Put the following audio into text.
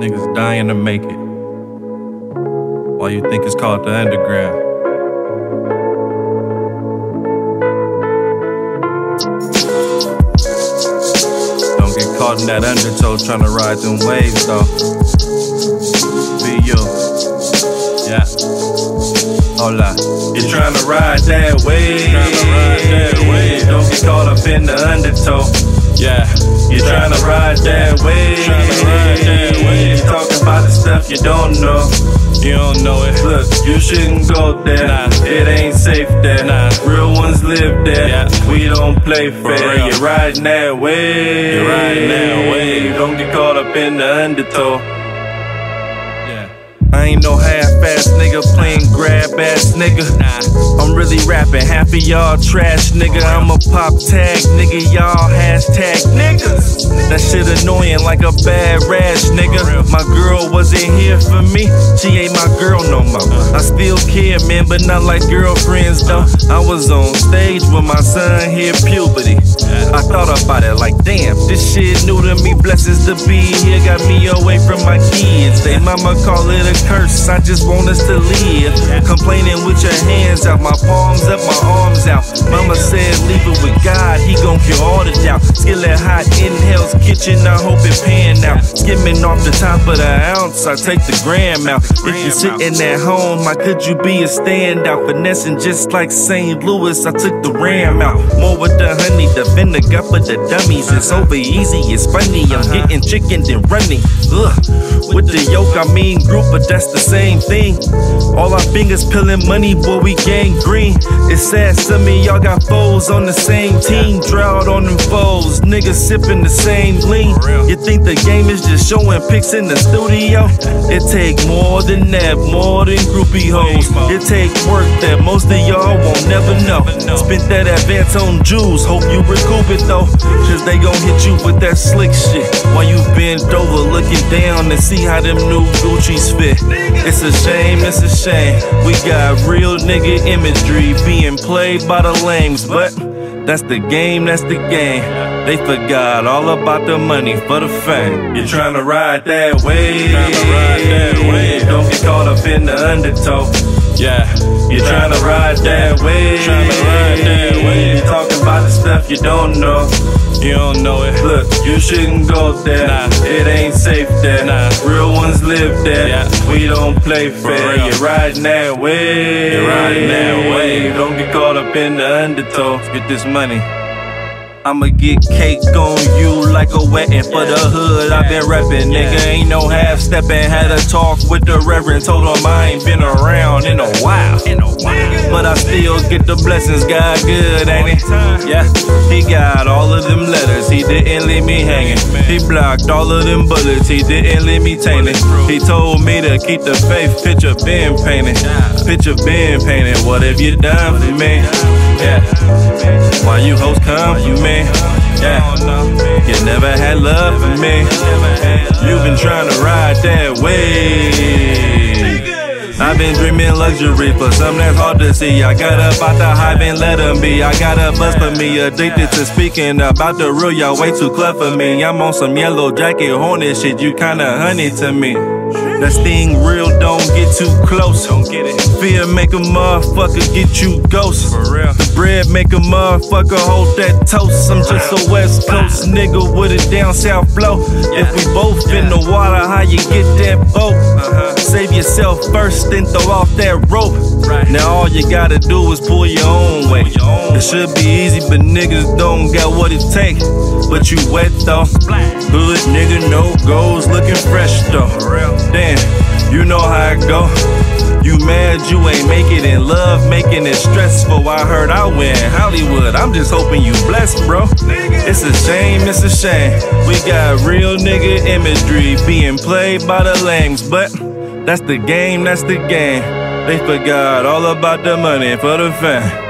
Niggas dying to make it. Why you think it's called the underground? Don't get caught in that undertow trying to ride them waves though. Be you. Yeah. Hola. You're trying to ride that wave. Don't get caught up in the undertow. Yeah. You're trying to ride that wave. You're talking about the stuff you don't know. You don't know it. Look, you shouldn't go there. Nah. It ain't safe there. Nah. Real ones live there. Yeah. We don't play fair. You're riding that wave. You're riding that wave. Don't get caught up in the undertow. I ain't no half-ass nigga playing grab ass nigga. Nah. I'm really rapping. Half of y'all trash nigga. I'm a pop tag nigga. Y'all hashtag niggas. That shit annoying like a bad rash nigga. My girl wasn't here for me. She ain't my girl no more. I still care, man, but not like girlfriends though. I was on stage when my son hit puberty. I thought about it like, damn, this shit new to me. Blessings to be here, got me away from my kids. They mama call it a curse. I just want us to live. Complaining with your hands out, my palms up, my arms out. Mama said, leave it with God, he gon' cure all the doubt. Skillet hot in Hell's Kitchen, I hope it pan out. Skimming off the top of the ounce, I take the gram out. If you're sitting at home, how could you be a standout? Finessing just like St. Louis, I took the ram out. More with the honey, the vinegar for the dummies. It's uh-huh. over easy, it's funny. I'm uh-huh. getting chicken then running. Ugh. With the yoke, I mean group, but that's the same thing. All our fingers peeling money, boy, we gang green. It's sad, some of y'all got foes on the same team. Drought on them foes, niggas sipping the same lean. You think the game is just showing pics in the studio? It take more than that, more than groupie hoes. It take work that most of y'all won't never know. Spent that advance on jewels, hope you recoup it though. Cause they gon' hit you with that slick shit. While you bent over looking down and see how them new Gucci's fit. It's a shame, it's a shame. We got real nigga imagery being played by the lames, but that's the game, that's the game. They forgot all about the money for the fame. You're trying to ride that wave. Don't get caught up in the undertow. Yeah, you're trying to ride that wave. You're talking about the stuff you don't know. You don't know it. Look, you shouldn't go there. Nah. It ain't safe there. Nah. Real ones live there. Yeah. We don't play fair. You're riding that wave. You're riding that wave. Don't get caught up in the undertow. Get this money. I'ma get cake on you like a wetting for the hood. i been reppin', nigga. Ain't no half steppin'. Had a talk with the reverend. Told him I ain't been around in a while. But I still get the blessings. God good, ain't it? Yeah. He got all of them letters. He didn't leave me hanging. He blocked all of them bullets. He didn't leave me tainted. He told me to keep the faith. Picture been painted. Picture been painted. What have you done for me? Yeah. Why you hoes come for me? Yeah. You never had love for me. You've been trying to ride that wave. I've been dreaming luxury for something that's hard to see. I got up out the hive and let them be. I got a buzz for me, addicted to speaking about the real. Y'all way too clever for me. I'm on some yellow jacket, hornet shit. You kinda honey to me. That thing real, don't get too close. Don't get it. Fear make a motherfucker get you ghost. For real. The bread make a motherfucker hold that toast. I'm just a West Coast nigga with a down south flow. If we both in the water, how you get that boat? Uh-huh. Save yourself first, then throw off that rope. Right. Now all you gotta do is pull your own weight. It should be easy, but niggas don't got what it takes. But you wet though. Hood nigga, no goals, looking fresh though. Damn, you know how it go. You mad you ain't make it in love, making it stressful. I heard I win Hollywood. I'm just hoping you blessed, bro. It's a shame, it's a shame. We got real nigga imagery being played by the lames, but that's the game, that's the game. They forgot all about the money for the fame.